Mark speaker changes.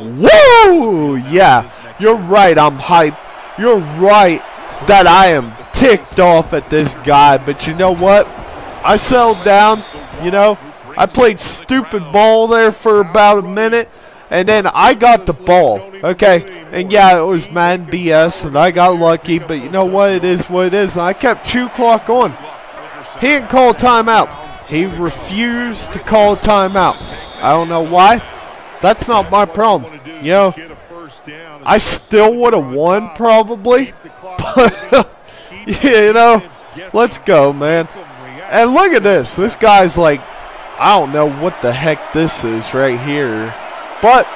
Speaker 1: Woo! Yeah, you're right. I'm hyped. You're right that I am ticked off at this guy. But you know what? I settled down. You know, I played stupid ball there for about a minute. And then I got the ball, okay? And yeah, it was man BS, and I got lucky. But you know what? It is what it is. And I kept two clock on. He didn't call timeout. He refused to call timeout. I don't know why. That's not my problem. You know, I still would have won probably. But, you know, let's go, man. And look at this. This guy's like, I don't know what the heck this is right here. But